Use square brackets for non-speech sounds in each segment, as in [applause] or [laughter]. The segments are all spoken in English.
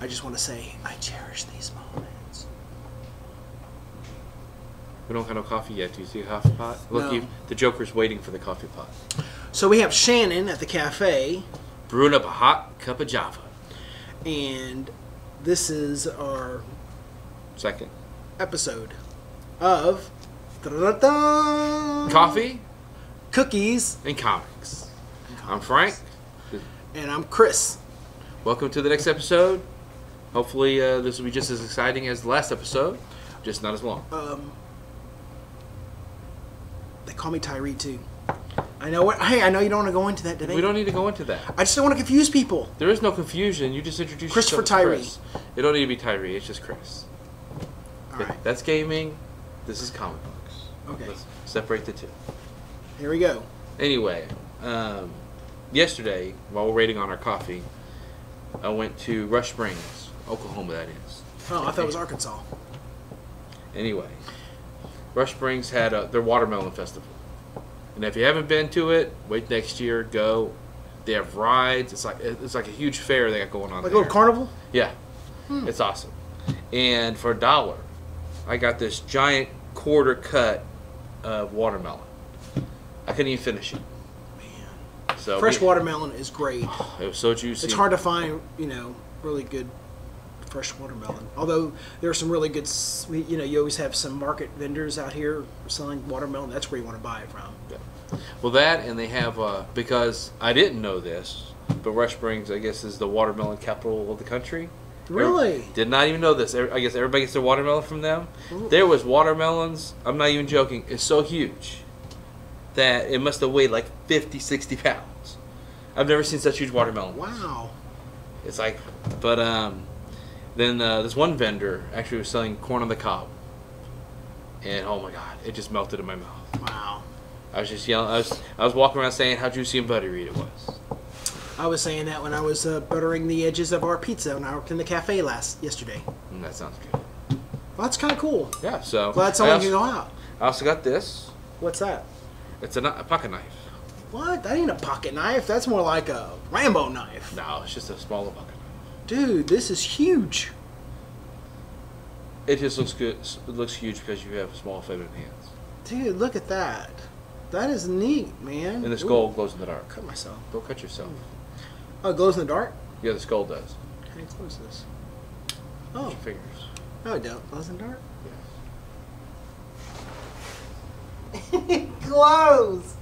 I just want to say I cherish these moments. We don't have no coffee yet. Do you see a coffee pot? Look, No. you, the Joker's waiting for the coffee pot. So we have Shannon at the cafe, Brewing up a hot cup of Java. and this is our Second. episode of Coffee cookies, and comics. I'm Frank. and I'm Chris. Welcome to the next episode. Hopefully, uh, this will be just as exciting as the last episode, just not as long. Um, they call me Tyree too. I know what. Hey, I know you don't want to go into that debate. We don't need to go into that. I just don't want to confuse people. There is no confusion. You just introduce Christopher Tyree. Chris. It don't need to be Tyree. It's just Chris. All right, That's gaming. This is comic books. Okay. Let's separate the two. here we go. Anyway, um, yesterday while we're waiting on our coffee, I went to Rush Springs, Oklahoma. That is. Oh, I thought it was Arkansas. Anyway, Rush Springs had a, their watermelon festival, and if you haven't been to it, wait next year. Go. They have rides. It's like it's like a huge fair they got going on Like a little carnival. Yeah, hmm. it's awesome. And for a dollar, I got this giant quarter cut of watermelon. I couldn't even finish it. Man, So fresh we- watermelon is great. [sighs] It was so juicy. It's hard to find, you know, really good fresh watermelon. Although there are some really good, s- you know, you always have some market vendors out here selling watermelon. That's where you want to buy it from. Yeah. Well, that and they have uh, because I didn't know this, but Rush Springs, I guess, is the watermelon capital of the country. Really? Did not even know this. I guess everybody gets their watermelon from them. Ooh. There was watermelons. I'm not even joking. It's so huge that it must have weighed like 50, 60 pounds. I've never seen such huge watermelon. Wow. It's like, but um, then uh, this one vendor actually was selling corn on the cob, and oh my god, it just melted in my mouth. Wow. I was just yelling. I was I was walking around saying how juicy and buttery it was. I was saying that when I was uh, buttering the edges of our pizza when I worked in the cafe last yesterday. And that sounds good. Well, that's kind of cool. Yeah. So Glad someone can go out. I also got this. What's that? It's a, a pocket knife. What? That ain't a pocket knife. That's more like a Rambo knife. No, it's just a smaller pocket. Dude, this is huge. It just looks good. It looks huge because you have small feminine hands. Dude, look at that. That is neat, man. And the Ooh, skull glows in the dark. Cut myself. Don't cut yourself. Oh, it glows in the dark? Yeah, the skull does. How close this? Use Oh, your fingers. no, it don't. Glows in the dark? Yeah. [laughs] it glows!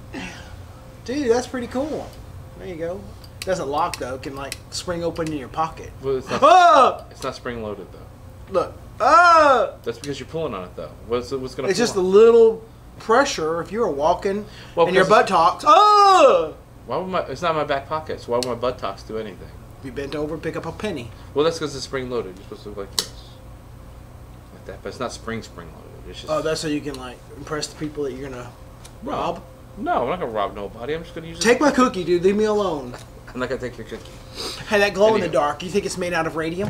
Dude, that's pretty cool. There you go. Doesn't lock, though. It can, like, spring open in your pocket. Well, it's not. Oh! It's not spring loaded though. Look. Oh! That's because you're pulling on it though. What's what's gonna? It's just a little pressure if you were walking Well, and your butt talks. Oh! Why would my? It's not my back pocket. So why would my butt talks do anything? You bent over and pick up a penny. Well, that's because it's spring loaded. You're supposed to look like this, like that. But it's not spring spring loaded. It's just. Oh, that's so you can, like, impress the people that you're gonna rob. No, I'm not gonna rob nobody. I'm just gonna use. it- Take my cookie, dude. Leave me alone. I'm not gonna take your cookie. Hey, that glow in the dark. You think it's made out of radium?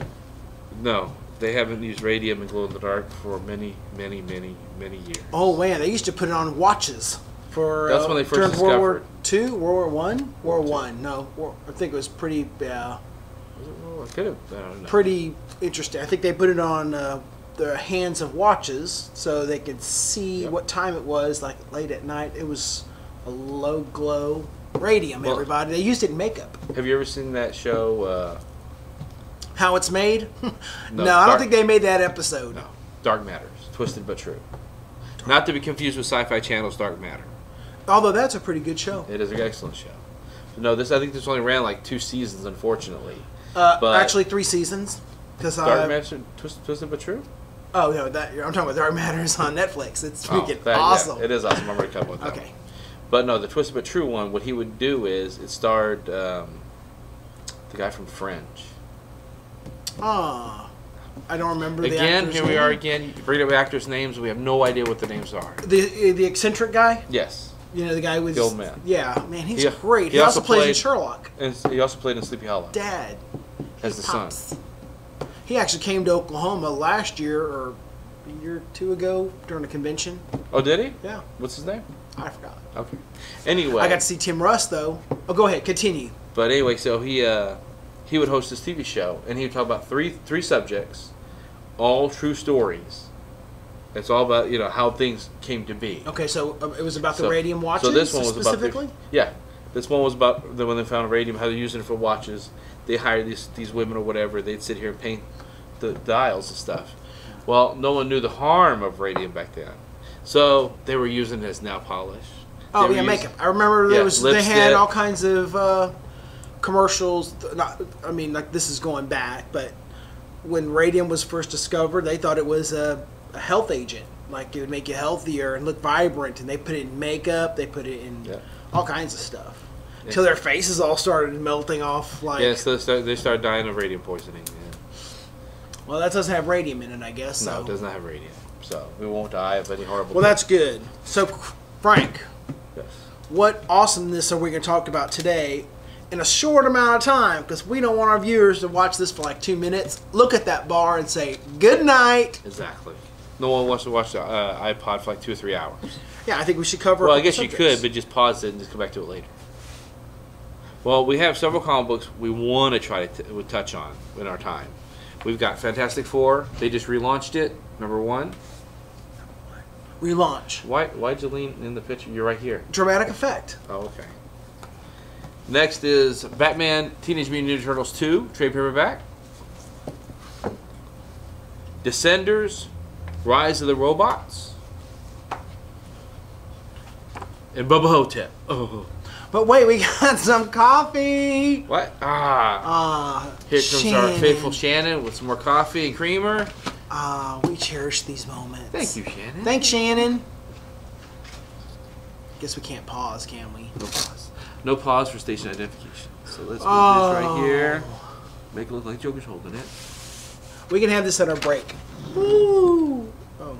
No, they haven't used radium and glow in the dark for many, many, many, many years. Oh man, they used to put it on watches for. That's uh, when they first during World War discovered. Two, World War One, World War One. No, War, I think it was pretty, uh, Was it? Could have. I don't know. pretty interesting. I think they put it on uh, the hands of watches so they could see Yep. what time it was, like late at night. It was a low glow radium. Well- everybody, they used it in makeup. Have you ever seen that show? Uh, How it's made? [laughs] no, No, I don't think they made that episode. no, Dark Matters, Twisted but True. Not to be confused with Sci-Fi Channel's Dark Matter. Although that's a pretty good show. It is an excellent show. No, this I think this only ran like two seasons, unfortunately. Uh, But- actually, three seasons. Because Dark I Matter, Twist, Twisted but True. Oh no, that I'm talking about Dark Matters on Netflix. It's Oh, freaking that- yeah, awesome. it is awesome. I'm already caught with that. Okay. one. But no, the Twisted but True one. What he would do is it starred um, the guy from Fringe. Ah, I don't remember the Again, here we name. are again. You bring up actors' names. We have no idea what the names are. The the eccentric guy. Yes, You know the guy with The old man. Yeah, man, he's He- great. He, he also, also plays in Sherlock. and he also played in Sleepy Hollow Dad. as the son. He actually came to Oklahoma last year or a year or two ago during a convention. Oh, did he? Yeah, What's his name? I forgot. Okay. Anyway, I got to see Tim Russ though. Oh, go ahead, continue. But anyway, so he uh, he would host this TV show, and he would talk about three three subjects, all true stories. It's all about you know how things came to be. Okay, so um, it was about the So- radium watches. So this one was specifically. about the, yeah. This one was about the when they found radium, how they're using it for watches. They hired these these women or whatever. They'd sit here and paint the dials and stuff. Well, no one knew the harm of radium back then, so they were using as nail polish. Oh were yeah, makeup. I remember there Yeah, was they had all kinds of uh, commercials. Not, I mean, like this is going back, but when radium was first discovered, they thought it was a, a health agent. Like it would make you healthier and look vibrant, and they put it in makeup. They put it in Yeah. all kinds of stuff. Until their faces all started melting off. Like, Yeah, so they started, they started dying of radium poisoning. Yeah. well, that doesn't have radium in it, I guess. No, So. it does not have radium, so we won't die of any horrible. Well, that's good. So, Frank, yes. what awesomeness are we going to talk about today in a short amount of time? Because we don't want our viewers to watch this for like two minutes, look at that bar, and say good night. exactly. No one wants to watch the uh, iPod for like two or three hours. Yeah, I think we should cover. Well, I guess you could, but just pause it and just come back to it later. Well, we have several comic books we want to try to t- touch on in our time. We've got Fantastic Four. They just relaunched it. Number one. relaunch, Why? Why'd you lean in the picture? You're right here. dramatic effect. Oh, okay. Next is Batman Teenage Mutant Ninja Turtles 2, trade paperback. Descenders, Rise of the Robots. And Bubba Ho-Tep. Oh. But wait, we [laughs] got some coffee. What? Ah. Ah, Here comes our faithful Shannon with some more coffee and creamer. Ah, we cherish these moments. Thank you, Shannon. Thanks, Shannon. Guess we can't pause, can we? No pause. No pause for station identification. So let's move Oh. this right here. Make it look like Joker's holding it. We can have this at our break. Woo! Oh.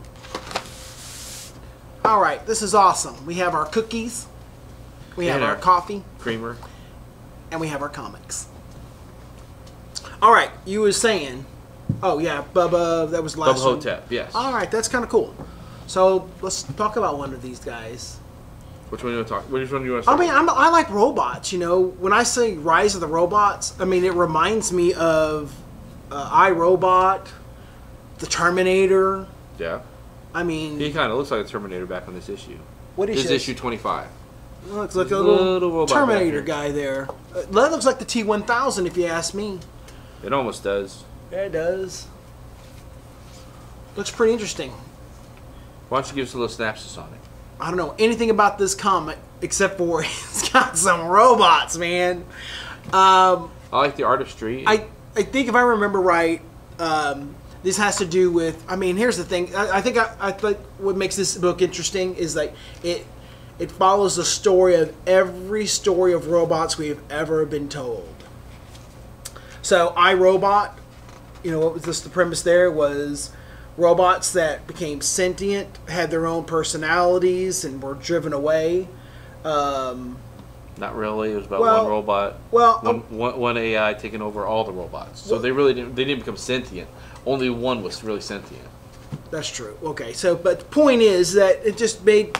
All right, this is awesome. We have our cookies, we have our our- coffee, Creamer. and we have our comics. All right, you were saying, oh yeah, Bubba, that was the Bubba last one. Ho-Tep, yes. All right, that's kind of cool. So let's talk about one of these guys. Which one do you want to talk? Which one do you want to I mean, I'm, I like robots. You know, when I say Rise of the Robots, I mean it reminds me of uh, iRobot, the Terminator. yeah. I mean, He kind of looks like a Terminator back on this issue. what This is is this? issue 25. Looks like a little, little robot Terminator guy there. Uh, that looks like the T1000, if you ask me. It almost does. Yeah, it does. Looks pretty interesting. Why don't you give us a little synopsis on it? I don't know anything about this comic except for [laughs] it's got some robots, man. Um, I like the artistry. I I think if I remember right, um, this has to do with. I mean, here's the thing. I, I think I, I think what makes this book interesting is like it it follows the story of every story of robots we have ever been told. So, iRobot, you know, what was this? The premise there was robots that became sentient, had their own personalities, and were driven away. Um, Not really. It was about Well- one robot. well, one, one, one AI taking over all the robots. So they really didn't. They didn't become sentient. Only one was really sentient. That's true. Okay, so but the point is that it just made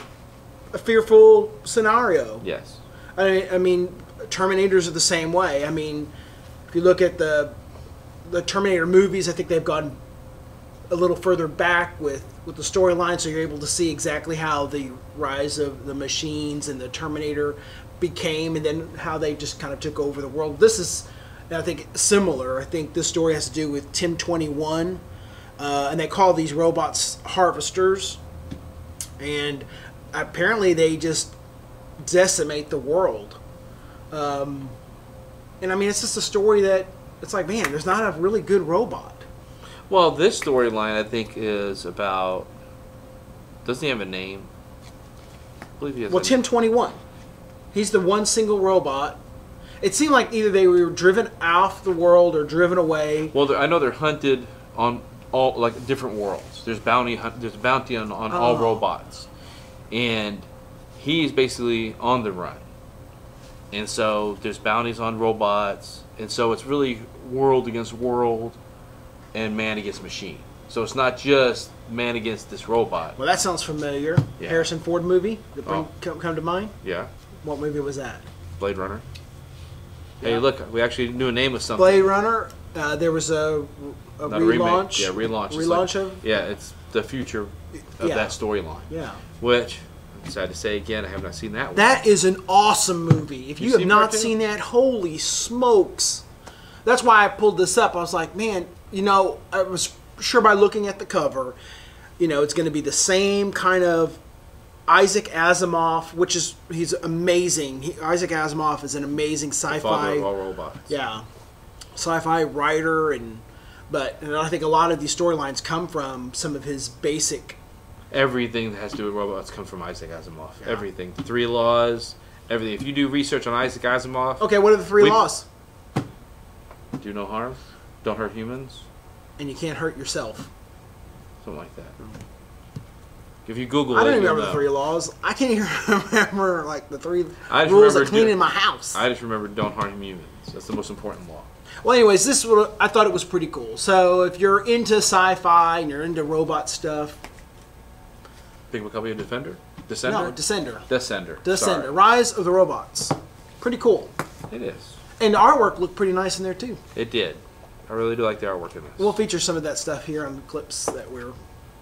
a fearful scenario. Yes. I mean, I mean, Terminators are the same way. I mean, if you look at the the Terminator movies, I think they've gone a little further back with with the storyline, so you're able to see exactly how the rise of the machines and the Terminator became, and then how they just kind of took over the world. This is, I think, similar. I think this story has to do with Tim Twenty One, uh, and they call these robots harvesters, and apparently they just decimate the world. Um, and I mean, it's just a story that it's like, man, there's not a really good robot. Well, this storyline I think is about. Doesn't he have a name? I believe he has. Well, a Tim Twenty One, he's the one single robot. It seemed like either they were driven off the world or driven away. Well, I know they're hunted on all like different worlds. There's bounty. hunt- There's bounty on, on all Oh. robots, and he's basically on the run. And so there's bounties on robots, and so it's really world against world, and man against machine. So it's not just man against this robot. Well, that sounds familiar. Yeah. Harrison Ford movie that bring, Oh. come, come to mind. Yeah, What movie was that? Blade Runner. Hey, look, we actually knew a name of something. Blade Runner. Uh, there was a, a Not a remake. relaunch. Yeah, relaunch. Relaunch like- of. Yeah, it's the future of Yeah. that storyline. Yeah. Which, sad to say again, I have not seen that one. That is an awesome movie. If you, You have not seen that, holy smokes! That's why I pulled this up. I was like, man, you know, I was sure by looking at the cover, you know, it's going to be the same kind of Isaac Asimov, which is he's amazing. He, Isaac Asimov is an amazing sci-fi, of all robots. yeah, sci-fi writer, and but and I think a lot of these storylines come from some of his basic. Everything that has to do with robots comes from Isaac Asimov. Yeah. Everything. The three laws, everything. If you do research on Isaac Asimov, Okay, what are the three We- laws? do no harm, don't hurt humans, And you can't hurt yourself. something like that. Mm. If you Google I don't remember the three laws. I can't even [laughs] remember like the three rules of cleaning doing- my house. I just remember don't harm humans. That's the most important law. well, anyways, this I thought it was pretty cool. So if you're into sci-fi and you're into robot stuff, Think of a copy of Defender? Descender? no, Descender, Descender. Descender, Sorry. Rise of the Robots, pretty cool. It is. And the artwork looked pretty nice in there too. It did. I really do like the artwork in this. We'll feature some of that stuff here on the clips that we're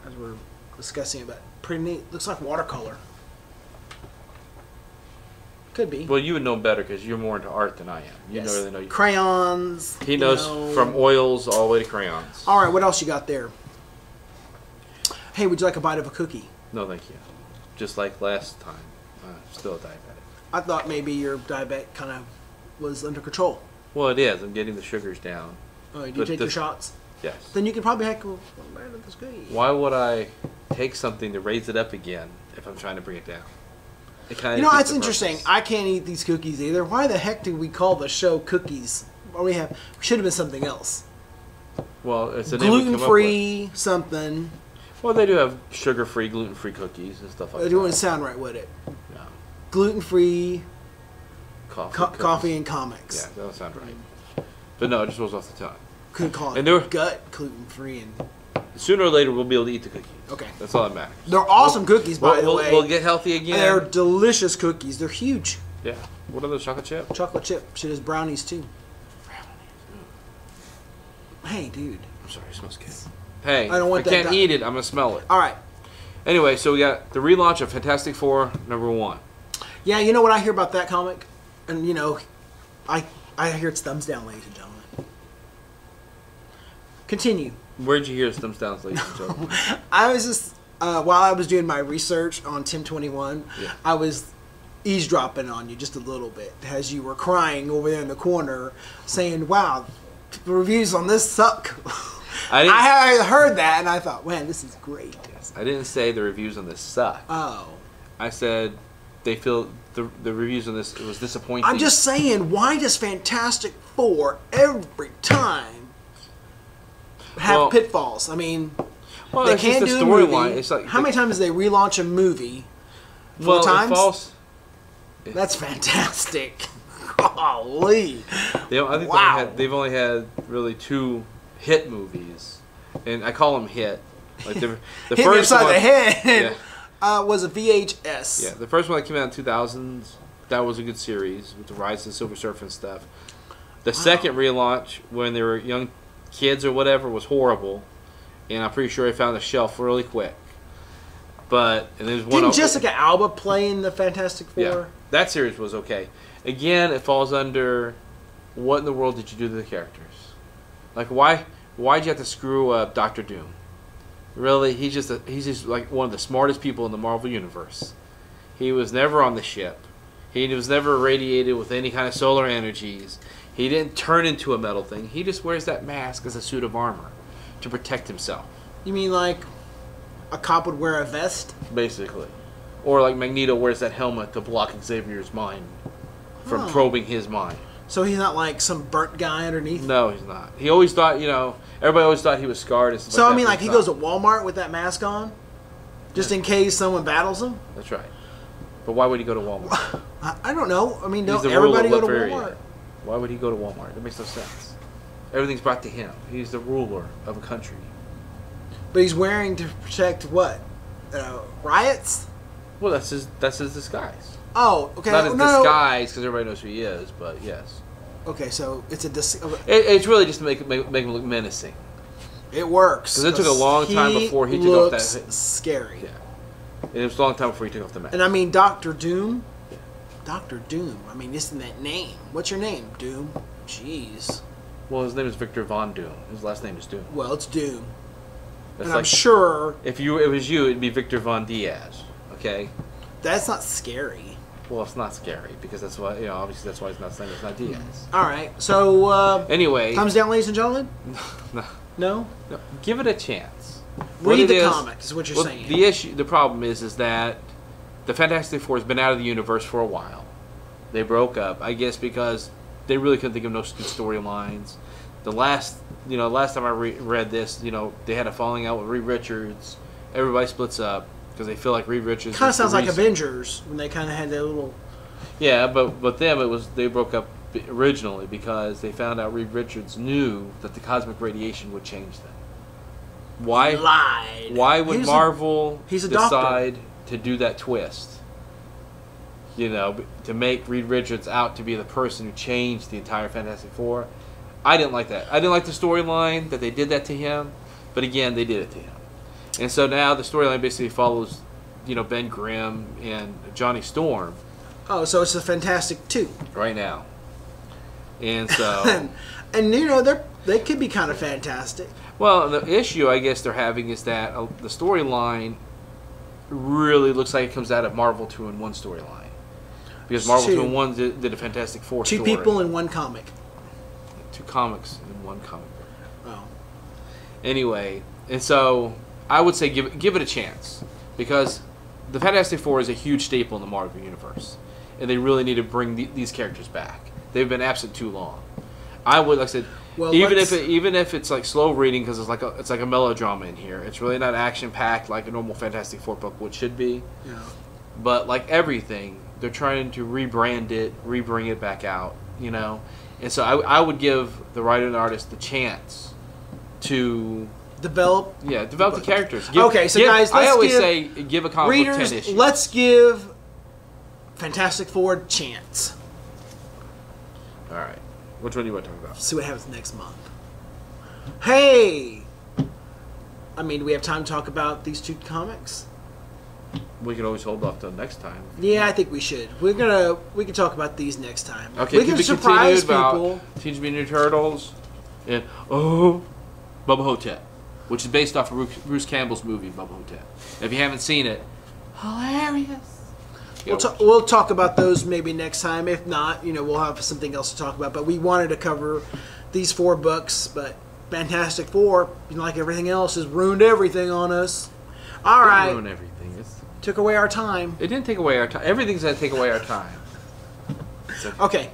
as we're discussing about. Pretty neat. Looks like watercolor. Could be. Well, you would know better because you're more into art than I am. You Yes. know really know. crayons. he knows know. from oils all the way to crayons. All right, what else you got there? Hey, would you like a bite of a cookie? No, thank you. Just like last time, uh, still a diabetic. I thought maybe your diabetic kind of was under control. Well, it is. I'm getting the sugars down. Oh, do you But take your this- shots? Yes. Then you can probably hack a bite of this cookie. Why would I take something to raise it up again if I'm trying to bring it down? It You know, that's interesting. I can't eat these cookies either. Why the heck did we call the show cookies? Well, we have should have been something else. well, it's a name we come Gluten free something. Well, they do have sugar-free, gluten-free cookies and stuff like that. It wouldn't sound right, would it? No. Gluten free Coffee, co- cookies. coffee and comics. Yeah, that don't sound right. But no, it just rolls off the tongue. Couldn't call it And were- gut gluten free and Sooner or later, we'll be able to eat the cookies. okay. That's all that matters. They're awesome cookies, by We'll, the we'll, way. we'll get healthy again. They're delicious cookies. They're huge. yeah. What are those chocolate chip? Chocolate chip. Shit is brownies too. Brownies. Hey, dude. I'm sorry, it smells good. Hey, I don't want I that can't eat it. I'm gonna smell it. All right. Anyway, so we got the relaunch of Fantastic Four number one. Yeah, you know what I hear about that comic, and you know, I I hear it's thumbs down, ladies and gentlemen. Continue. Where'd you hear thumbs down, ladies and gentlemen? [laughs] I was just uh, while I was doing my research on Tim Twenty One, Yeah. I was eavesdropping on you just a little bit as you were crying over there in the corner, saying, "Wow, the reviews on this suck." [laughs] I didn't. I heard that and I thought, "Man, this is great." I didn't say the reviews on this suck. Oh, I said they feel the the reviews on this it was disappointing. I'm just saying, why does Fantastic Four every time have Well- pitfalls? I mean, well, they it's just can the do movie. storyline. It's like How many times do they relaunch a movie? Four well, times? Falls, That's fantastic. [laughs] Golly. they, I think Wow. they had, they've only had really two hit movies, and I call them hit. Like the, [laughs] the first one, the head. [laughs] Yeah. [laughs] Uh, was a VHS. Yeah, the first one that came out in 2000s, that was a good series with the Rise of the Silver Surfer and stuff. The second relaunch, when they were young kids or whatever, was horrible, and I'm pretty sure I found the shelf really quick. But and there's one. Didn't Jessica Alba play in the Fantastic Four? Yeah, that series was okay. Again, it falls under what in the world did you do to the characters? Like why why'd you have to screw up Doctor Doom? Really, he's just a, he's just like one of the smartest people in the Marvel universe. He was never on the ship. He was never irradiated with any kind of solar energies. He didn't turn into a metal thing. He just wears that mask as a suit of armor to protect himself, You mean like a cop would wear a vest? basically. Or like Magneto wears that helmet to block Xavier's mind from Huh. probing his mind. So he's not like some burnt guy underneath? No, he's not. He always thought, you know, everybody always thought he was scarred and stuff So like I mean, like he he's goes to. Walmart with that mask on, just in case someone battles him. That's right. But why would he go to Walmart? [sighs] I, don't know. I mean, don't everybody go to. Walmart? Why would he go to Walmart? That makes no sense. Everything's brought to him. He's the ruler of a country. But he's wearing to protect what? Uh, riots? Well, that's his. That's his disguise. Oh, okay. Not his oh, no, disguise, because everybody knows who he is. But yes, Okay, so it's a dis- It, it's really just to make make, make him look menacing. it works 'Cause it took a long time before he took off that- looks scary. Yeah. It was a long time before he took off the mask. And I mean, Doctor Doom. Doctor Doom. I mean, isn't that name? What's your name, Doom? Jeez. Well, his name is Victor Von Doom. His last name is Doom. Well, it's Doom, That's and I'm like sure if you it was you, it'd be Victor Von Diaz. Okay. that's not scary. Well, it's not scary because that's why you know. Obviously, that's why it's not saying it's not Diaz. All right, so uh, Anyway, thumbs down, ladies and gentlemen. [laughs] no, No, no, give it a chance. Read the is- comics. Is what you're well, saying. The issue, the problem is, is that the Fantastic Four has been out of the universe for a while. They broke up, I guess, because they really couldn't think of no good storylines. The last, you know, last time I re- read this, you know, they had a falling out with Reed Richards. Everybody splits up because they feel like Reed Richards. kind of sounds like reason. Avengers when they kind of had that little. Yeah, but but them it was they broke up originally because they found out Reed Richards knew that the cosmic radiation would change them. Why? Lied. Why would He's a- Marvel he's a doctor. decide to do that twist? You know, to make Reed Richards out to be the person who changed the entire Fantastic Four. I didn't like that. I didn't like the storyline that they did that to him, but again, they did it to him. And so now the storyline basically follows, you know, Ben Grimm and Johnny Storm Oh, so it's the Fantastic Two, right now. And so, and, [laughs] and you know they're they could be kind of fantastic. well, the issue I guess they're having is that uh, the storyline really looks like it comes out of Marvel two in one storyline. Because Marvel Two. two in one did, did a Fantastic Four Two story. people in one comic. two comics in one comic book. Oh, Anyway, and so I would say give it, give it a chance because the Fantastic Four is a huge staple in the Marvel universe, and they really need to bring the, these characters back. They've been absent too long. I would, like I said, Well, even if it, even if it's like slow reading because it's like a, it's like a melodrama in here. It's really not action packed like a normal Fantastic Four book would should be. yeah. But like everything, they're trying to rebrand it, rebring it back out, you know. And so I, I would give the writer and artist the chance to Develop yeah, develop the characters. Give, Okay, so give- guys, I always say give a comic book readers. ten issues. Let's give Fantastic Four a chance. All right, which one do you want to talk about? See what happens next month. Hey, I mean, do we have time to talk about these two comics? We can always hold off till next time. Yeah, I think we should. We're gonna we can talk about these next time. Okay, we can surprise people. Teenage Mutant Ninja Turtles and oh, Bubba Ho-Tep, which is based off of Bruce, Bruce Campbell's movie Bubba Ho-Tep. If you haven't seen it, hilarious. We'll, ta- we'll talk about those maybe next time. If not, you know, we'll have something else to talk about. But we wanted to cover these four books. But Fantastic Four, like everything else, has ruined everything on us. All right, Don't right, ruin everything. It's, took away our time. it didn't take away our time. Everything's gonna take away our time. So- [laughs] Okay,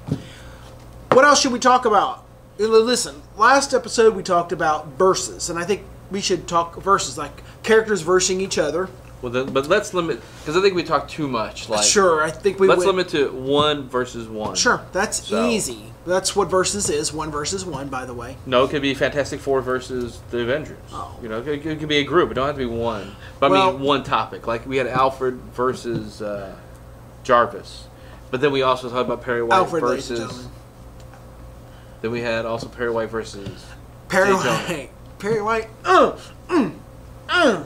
what else should we talk about? Uh, Listen, last episode we talked about verses, and I think we should talk verses like characters versing each other. Well, then, but let's limit because I think we talked too much. Like, sure, I think we let's would- limit to one versus one. Sure, that's So- easy. That's what versus is. One versus one, by the way. No, it could be Fantastic Four versus the Avengers. Oh. You know, it, it could be a group. It don't have to be one. But I mean, one topic. Like we had Alfred versus uh, Jarvis, but then we also talked about Perry White Alfred, versus. Then we had also Perry White versus. Perry White. Perry White. Uh, mm, uh.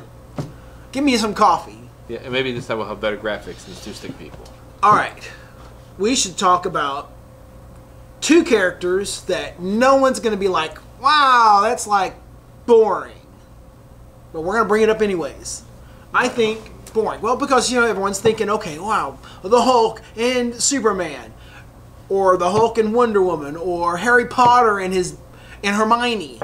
Give me some coffee. Yeah, and maybe this time we'll have better graphics than two stick people. All right. We should talk about two characters that no one's going to be like, wow, that's like boring. But we're going to bring it up anyways. I think boring. Well, because, you know, everyone's thinking, okay, wow, the Hulk and Superman. Or the Hulk and Wonder Woman. Or Harry Potter and his and Hermione.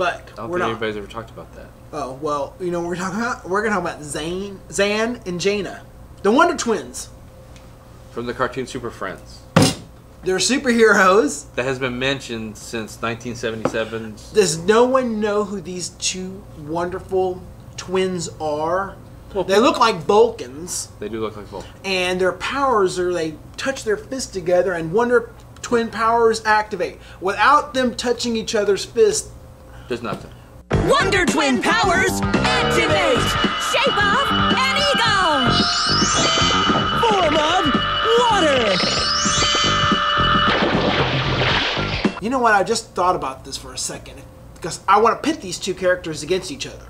But I don't think not. anybody's ever talked about that. Oh well, you know what we're talking about. We're gonna talk about Zane, Zan, and Jayna, the Wonder Twins. From the cartoon Super Friends. They're superheroes. That has been mentioned since 1977. Does no one know who these two wonderful twins are? Well, They look like Vulcans, They do look like Vulcan. and their powers are they touch their fists together, and Wonder Twin powers activate. Without them touching each other's fists, There's nothing. Wonder Twin powers activate! Shape of an eagle! Form of water! You know what? I just thought about this for a second because I want to pit these two characters against each other.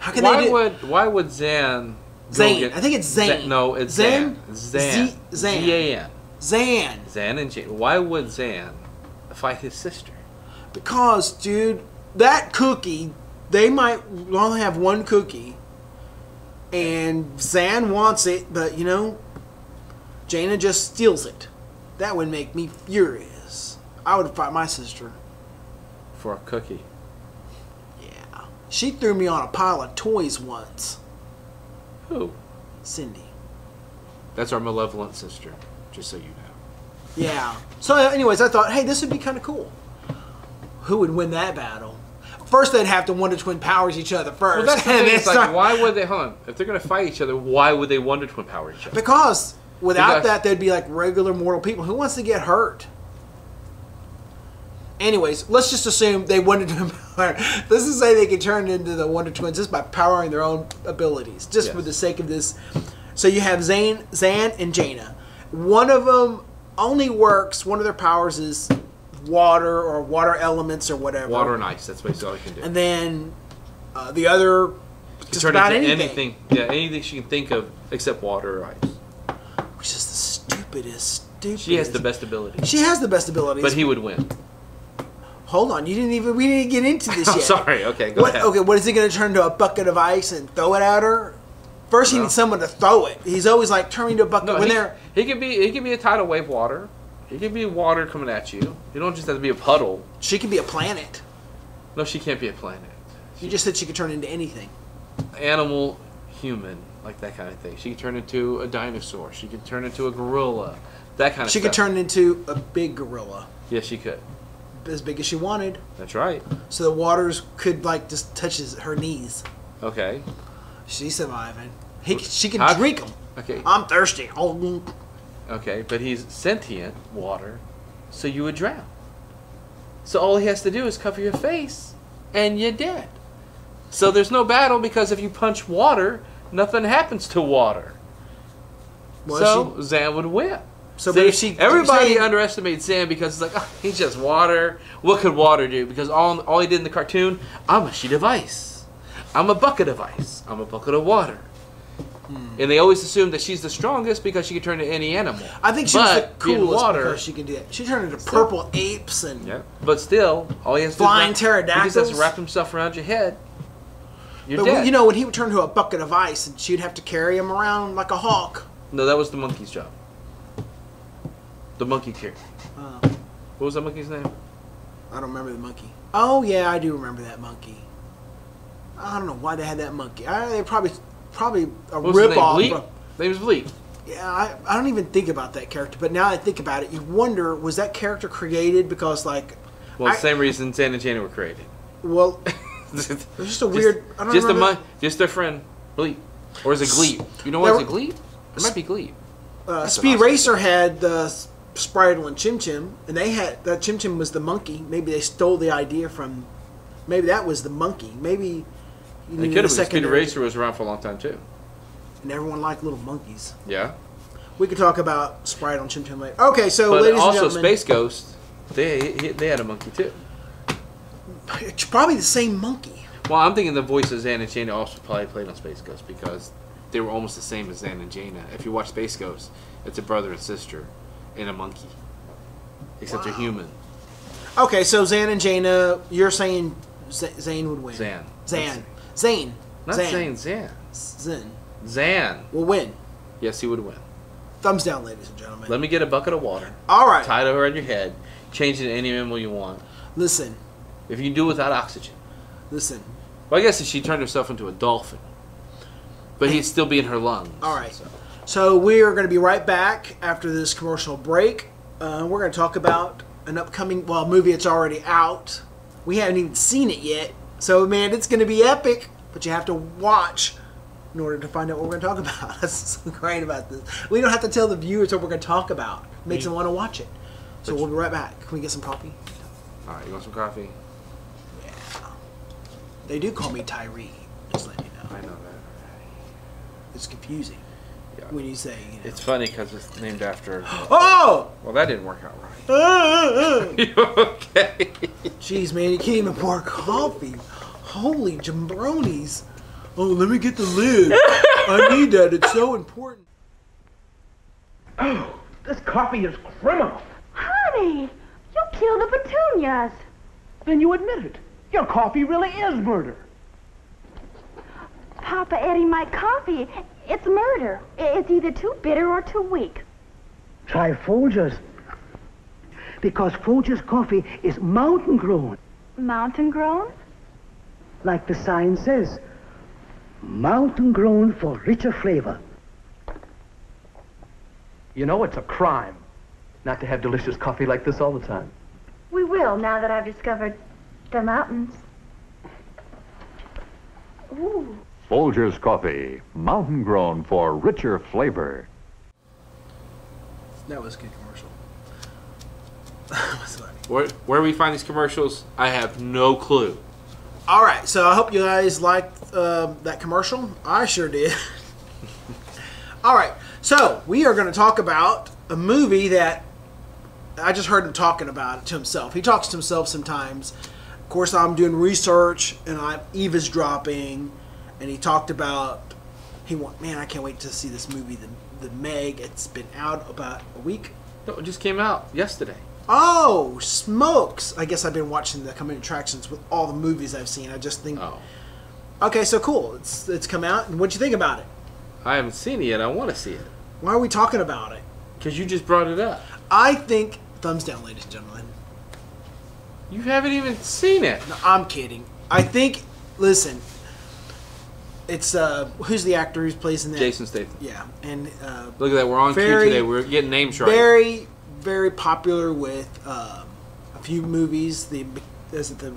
How can Why they do? would why would Zan? go Zane. get- I think it's Zane. no, it's Zan? Zan. Zan. Z- Zan. Z A N. Zan. Zan and Jane. Why would Zan fight his sister? Because, dude, that cookie, they might only have one cookie, and Zan wants it, but you know, Jayna just steals it. That would make me furious. I would fight my sister. For a cookie. Yeah. She threw me on a pile of toys once. Who? Cindy. That's our malevolent sister. Just so you know. Yeah. So, anyways, I thought, hey, this would be kind of cool. Who would win that battle? First, they'd have to Wonder Twin powers each other first. Well, that's the [laughs] thing. It's like, why would they? Hold on. If they're gonna fight each other, why would they Wonder Twin power each other? Because without Because- that, they'd be like regular mortal people. Who wants to get hurt? Anyways, let's just assume they wanted to [laughs] power. Let's just say they could turn into the Wonder Twins just by powering their own abilities, just Yes. for the sake of this. So you have Zane, Zan, and Jayna. One of them only works. One of their powers is water or water elements or whatever. Water and ice. That's basically all you can do. And then uh, the other, just Turn about into anything, Yeah, anything she can think of except water or ice. which is the stupidest. Stupidest. She has the best ability. She has the best ability. But he would win. Hold on, you didn't even we didn't get into this [laughs] I'm yet. sorry. Okay, go What, ahead. okay, what is he going to turn into a bucket of ice and throw it at her? First, he No. needs someone to throw it. He's always like turning to a bucket No, when he, they're. he could be he could be a tidal wave water. He could be water coming at you. You don't just have to be a puddle. She can be a planet. No, she can't be a planet. You just said she could turn into anything. Animal, human, like that kind of thing. She could turn into a dinosaur. She could turn into a gorilla. That kind of She stuff. could turn into a big gorilla, Yes, she could. as big as she wanted. That's right. So the waters could like just touch her knees. Okay. She's surviving. He, she can How- drink them. Okay. I'm thirsty. Oh, mm. Okay, but he's sentient water, so you would drown. So all he has to do is cover your face, and you're dead. So there's no battle because if you punch water, nothing happens to water. Well, so Zan would win. So, See, but if she- everybody saying- underestimates Zan because it's like, oh, he's just water. What could water do? Because all all he did in the cartoon, I'm a sheet of ice. I'm a bucket of ice. I'm a bucket of water. Hmm. And they always assume that she's the strongest because she can turn into any animal. I think she's the coolest water, because she can do that. She turned into purple apes and yeah. But still, all he has to Flying do is wrap- He just has to wrap himself around your head. You're But dead. you know, when he would turn to a bucket of ice, and she'd have to carry him around like a hawk. no, that was the monkey's job. The monkey carrier. Uh, What was that monkey's name? I don't remember the monkey. Oh yeah, I do remember that monkey. I don't know why they had that monkey. I, they probably probably a What rip name? off. Bleep? from- Name was Bleep. Yeah, I, I don't even think about that character. But now I think about it, you wonder was that character created because like, Well, I- same reason Zan and Jayna were created. well, [laughs] just, just a weird- I don't just a mon- just their friend Bleep, or is it Gleep? You know There what? Is it were- Gleep? It might be Gleep. uh, Speed awesome. Racer had the S- Spritle and Chim Chim, and they had that Chim Chim was the monkey. Maybe they stole the idea from. Maybe that was the monkey. Maybe. You needed could have. Speed Racer was around for a long time too. And everyone liked little monkeys. Yeah, We could talk about Sprite on Chim Chim later. Okay, so but ladies also and gentlemen, Space Ghost. They they had a monkey too. it's probably the same monkey. Well, I'm thinking the voices of Zan and Jayna also probably played on Space Ghost because they were almost the same as Zan and Jayna. If you watch Space Ghost, it's a brother and sister and a monkey, except they're Wow. human. Okay, so Zan and Jayna, uh, you're saying Z- Zane would win. Zan. Zan. Zane. Not Zan. saying Zan. Zan Zan. will win. Yes, he would win. Thumbs down, ladies and gentlemen. Let me get a bucket of water, All right. tie it around your head, change it to any animal you want. Listen, If you can do it without oxygen. listen. Well, I guess if she turned herself into a dolphin, but he'd still be in her lungs. All right. so. So we are going to be right back after this commercial break. Uh, we're going to talk about an upcoming, well, movie that's already out. We haven't even seen it yet. So, man, it's going to be epic, but you have to watch in order to find out what we're going to talk about. [laughs] That's so great about this. We don't have to tell the viewers what we're going to talk about. makes them mm. want to watch it. So we'll be right back. Can we get some coffee? All right, you want some coffee? Yeah. They do call me Tyree. Just let you know. I know that. It's confusing. when you say. You know. It's funny because it's named after. [gasps] oh! Well, that didn't work out right. Uh, uh, uh. You okay? Jeez, man, you can't even pour coffee. Holy jambronis. Oh, let me get the lid. I need that. It's so important. Oh, this coffee is criminal. Honey, you killed the petunias. Then you admit it. Your coffee really is murder. Papa Eddie, my coffee, it's murder. It's either too bitter or too weak. Try Folgers. Because Folgers coffee is mountain grown, Mountain grown? like the sign says. Mountain grown for richer flavor. You know it's a crime not to have delicious coffee like this all the time. We will now that I've discovered the mountains. Ooh. Folgers Coffee, mountain grown for richer flavor. That was a good commercial. That was funny. Where, where we find these commercials, I have no clue. All right, so I hope you guys liked uh, that commercial. I sure did. [laughs] All right, so we are going to talk about a movie that I just heard him talking about it to himself. He talks to himself sometimes. Of course, I'm doing research and I'm Eva's dropping, and he talked about he want man, I can't wait to see this movie, the the Meg. It's been out about a week. No, it just came out yesterday. Oh, smokes! I guess I've been watching the coming attractions with all the movies I've seen. I just think, Oh. okay, so cool. It's it's come out, and what'd you think about it? I haven't seen it yet. I want to see it. Why are we talking about it? Because you just brought it up. I think thumbs down, ladies and gentlemen. You haven't even seen it. No, I'm kidding. I think. Listen, it's uh, who's the actor who's plays in that? Jason Statham. Yeah, and uh, Look at that. We're on Very- cue today. We're getting names right. very very popular with um, a few movies. The is it the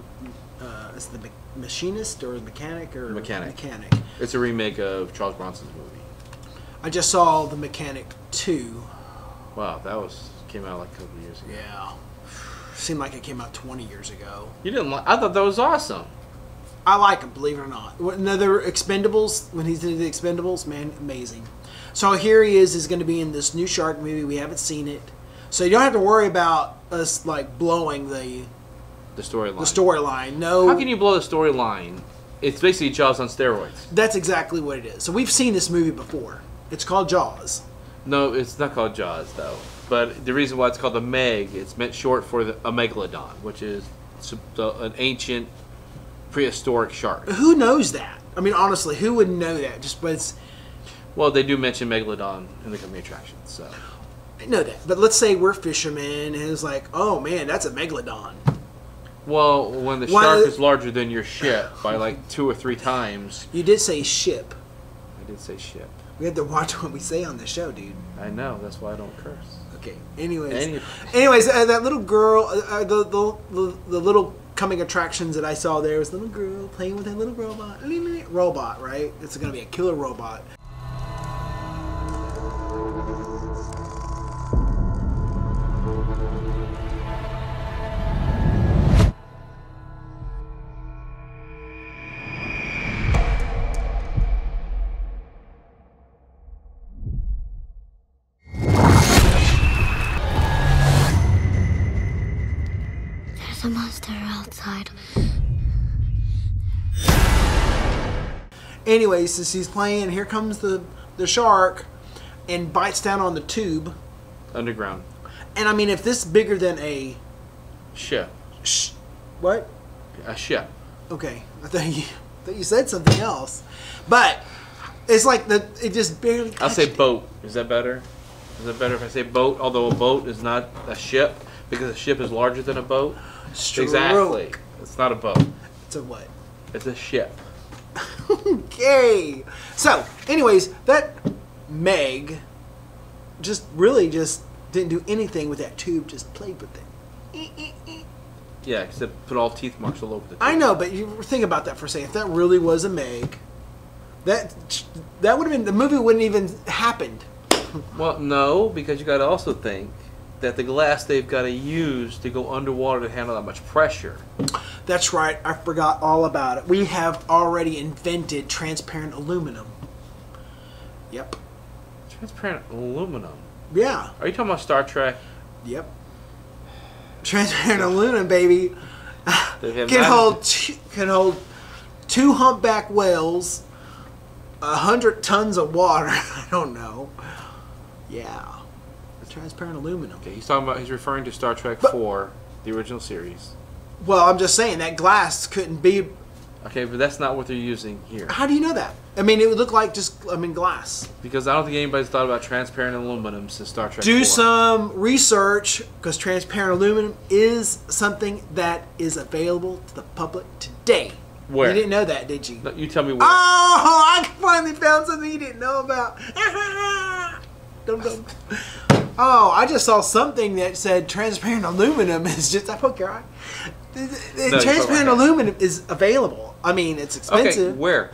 uh, is it the machinist or the mechanic or Mechanic. Mechanic. It's a remake of Charles Bronson's movie. I just saw the Mechanic two. Wow, that was came out like a couple years ago. Yeah, seemed like it came out 20 years ago. You didn't like? I thought that was awesome. I like him, believe it or not. Another Expendables when he's in the Expendables, man, amazing. So here he is. Is going to be in this new Shark movie. We haven't seen it, so you don't have to worry about us like blowing the The storyline. the storyline. No, How can you blow the storyline? It's basically Jaws on steroids. That's exactly what it is. So we've seen this movie before. It's called Jaws. No, it's not called Jaws though. But the reason why it's called the Meg, it's meant short for the, a megalodon, which is an ancient prehistoric shark. Who knows that? I mean, honestly, who would know that? Just but it's Well, they do mention megalodon in the coming attractions, so I know that. But let's say we're fishermen, and it's like, oh man, that's a megalodon. well, when the Well- shark is larger than your ship by like two or three times, You did say ship. I did say ship. We had to watch what we say on the show, dude. I know that's why I don't curse. Okay. Anyways, Any- anyways, uh, that little girl, uh, uh, the, the the the little coming attractions that I saw there was little girl playing with that little robot. Robot, right? It's gonna be a killer robot. Anyways, as he's playing, here comes the the shark, and bites down on the tube. Underground And I mean, if this is bigger than a ship, sh- what? a ship. Okay, I thought you, I thought you said something else, but it's like the it just barely. I'll say it. boat. Is that better? Is it better if I say boat? Although a boat is not a ship because a ship is larger than a boat. Stroke. Exactly. It's not a boat. It's a what? It's a ship. Okay. So, anyways, that Meg just really just didn't do anything with that tube. Just played with it. Yeah, except put all teeth marks all over the. I know, but you think about that for a second. If that really was a Meg, that that would have been the movie wouldn't even happened. Well, no, because you got to also think that the glass they've got to use to go underwater to handle that much pressure. That's right. I forgot all about it. We have already invented transparent aluminum. Yep. Transparent aluminum. Yeah. Are you talking about Star Trek? Yep. Transparent aluminum, baby. Can hold two, can hold two humpback whales, a hundred tons of water. [laughs] I don't know. Yeah. Transparent aluminum. Okay, he's talking about. He's referring to Star Trek But- Four, the original series. Well, I'm just saying that glass couldn't be. Okay, but that's not what they're using here How do you know that? I mean, it would look like just I mean glass. because I don't think anybody's thought about transparent aluminum since Star Trek. Do 4. some research because transparent aluminum is something that is available to the public today. Where? You didn't know that, did you? No, you tell me where. Oh, I finally found something you didn't know about. [laughs] dum, dum. Oh, I just saw something that said transparent aluminum is just. I poke your eye. The- No, transparent aluminum is available. I mean, it's okay, expensive. where?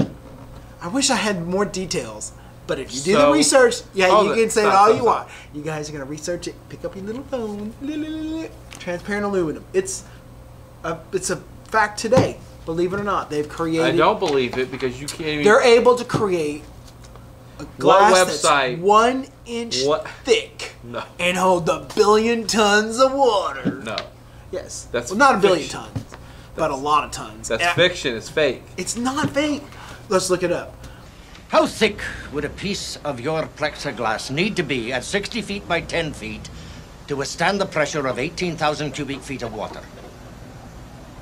I wish I had more details. But if you do the research, yeah, Oh, you can say it all you want. You guys are gonna research it. Pick up your little phone. Transparent aluminum. It's a it's a fact today. Believe it or not, they've created. I don't believe it because you can't even. They're able to create a glass website- that's one inch What? thick No. and hold a billion tons of water. no, Yes, That's well, not a billion fiction. tons, but a lot of tons. that's And fiction. It's fake. It's not fake. Let's look it up. How thick would a piece of your plexiglass need to be at 60 feet by 10 feet to withstand the pressure of 18,000 cubic feet of water?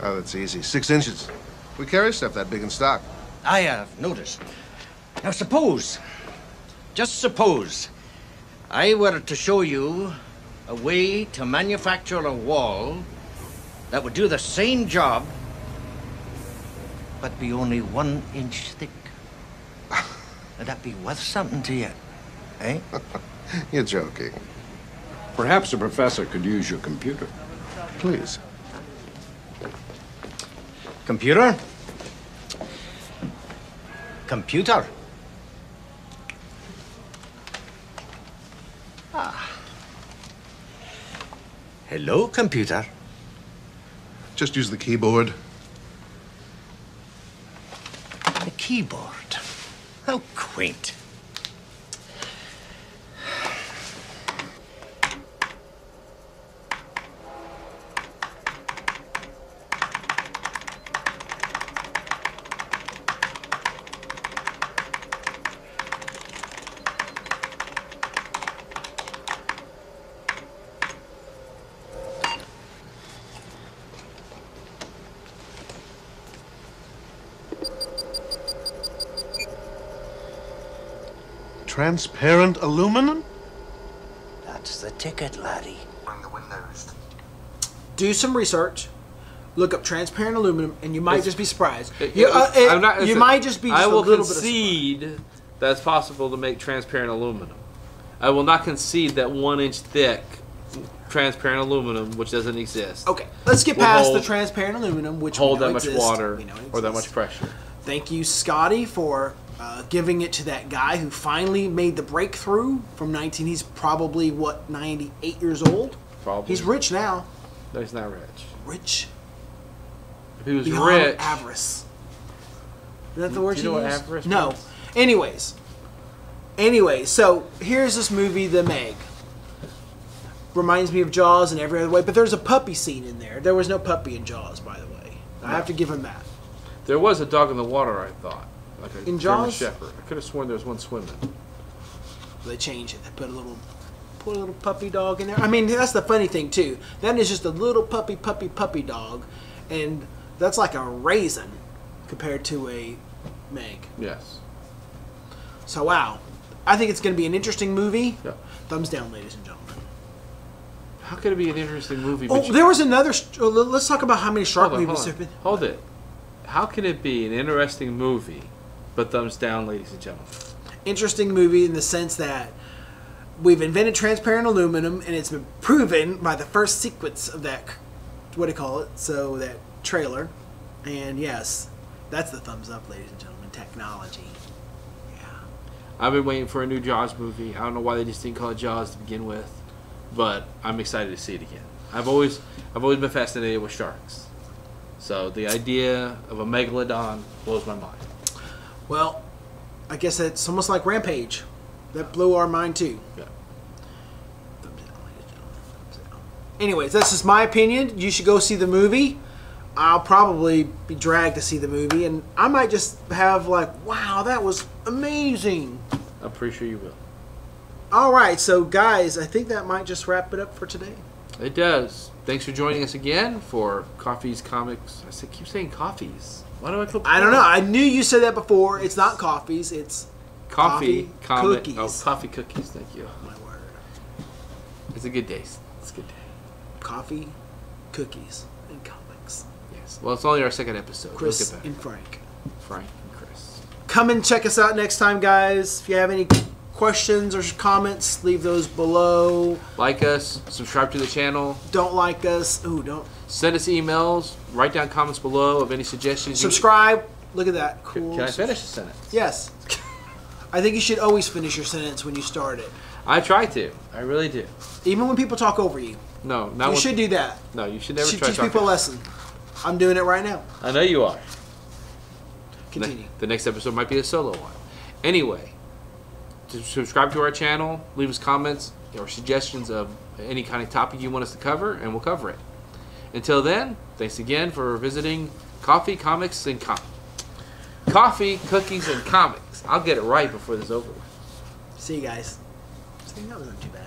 Oh, that's easy. Six inches. We carry stuff that big in stock. I have noticed. Now, suppose, just suppose, I were to show you a way to manufacture a wall that would do the same job, but be only one inch thick. Would that be worth something to you? Eh? [laughs] You're joking. Perhaps the professor could use your computer. Please. Computer? Computer? Ah. Hello, computer. Just use the keyboard. The keyboard. How quaint. Transparent aluminum? That's the ticket, laddie. The windows. do some research, look up transparent aluminum, and you might It's- just be surprised. It- You, uh, it- I'm not- you listen, might just be just I will a little concede that it's possible to make transparent aluminum. I will not concede that one inch thick transparent aluminum, which doesn't exist, okay, let's get will past the transparent aluminum, which hold we know that much exists. water We know or that much pressure. Thank you, Scotty, for uh, giving it to that guy who finally made the breakthrough from 19. He's probably what 98 years old. Probably. He's rich now. No, he's not rich. Rich If he was beyond rich, avarice. Is that the word Do you you know what avarice No. means? Anyways. Anyways, so here's this movie, The Meg. Reminds me of Jaws in every other way, but there's a puppy scene in there. There was no puppy in Jaws, by the way. I have to give him that. there was a dog in the water. I thought, like a In German Jaws? Shepherd. I could have sworn there was one swimming. They changed it. They put a little put a little puppy dog in there. I mean, that's the funny thing too. That is just a little puppy, puppy, puppy dog, and that's like a raisin compared to a Meg. Yes. So wow, I think it's going to be an interesting movie. Yeah. Thumbs down, ladies and gentlemen. How could it be an interesting movie? Oh, there was another. oh, let- Let's talk about how many shark hold on, movies hold, there have been. hold it. How can it be an interesting movie, but thumbs down, ladies and gentlemen? Interesting movie in the sense that we've invented transparent aluminum, and it's been proven by the first sequence of that. What do you call it? So that trailer, and yes, that's the thumbs up, ladies and gentlemen. Technology. Yeah. I've been waiting for a new Jaws movie. I don't know why they just didn't call it Jaws to begin with, but I'm excited to see it again. I've always, I've always been fascinated with sharks, so the idea of a megalodon blows my mind. Well, I guess it's almost like Rampage. that blew our mind too. Yeah. Thumbs down, ladies and gentlemen, thumbs down. Anyways, that's just my opinion. You should go see the movie. I'll probably be dragged to see the movie, and I might just have like, "Wow, that was amazing." I'm pretty sure you will. All right, so guys, I think that might just wrap it up for today. It does. Thanks for joining us again for Coffee's Comics. I keep saying coffees. Why do I put? I don't know. I knew you said that before. It's not coffees. It's coffee, coffee oh, cookies. Oh, coffee cookies. Thank you. my word. It's a good day. It's a good day. Coffee, cookies, and comics. Yes. Well, it's only our second episode. Chris and Frank. Frank and Chris. Come and check us out next time, guys. If you have any questions or comments, leave those below. Like us. Subscribe to the channel. Don't like us. Ooh, don't. Send us emails. Write down comments below of any suggestions. you- Subscribe. Look at that. Cool. Can I finish the sentence? Yes. [laughs] I think you should always finish your sentence when you start it. I try to. I really do. Even when people talk over you. No, not you when- should do that. No, you should You never should try teach people a lesson. I'm doing it right now. I know you are. Continue. Ne- the next episode might be a solo one. Anyway, to subscribe to our channel, leave us comments or suggestions of any kind of topic you want us to cover, and we'll cover it. Until then, thanks again for visiting Coffee, Comics, and Com. Coffee, Cookies, and Comics. I'll get it right before this is over. See you guys. See, that wasn't too bad.